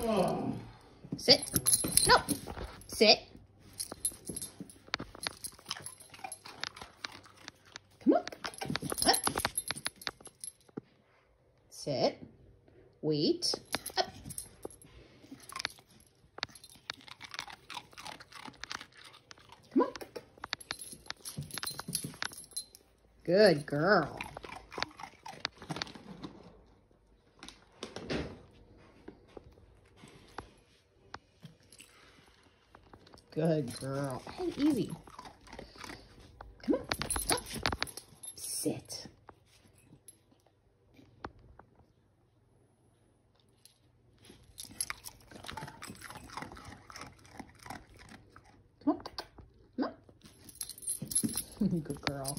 Sit. No. Sit. Come on. Up. Sit. Wait. Up. Come on. Good girl. Good girl. Hey, easy. Come on. Up. Sit. Come on. Come on. Good girl.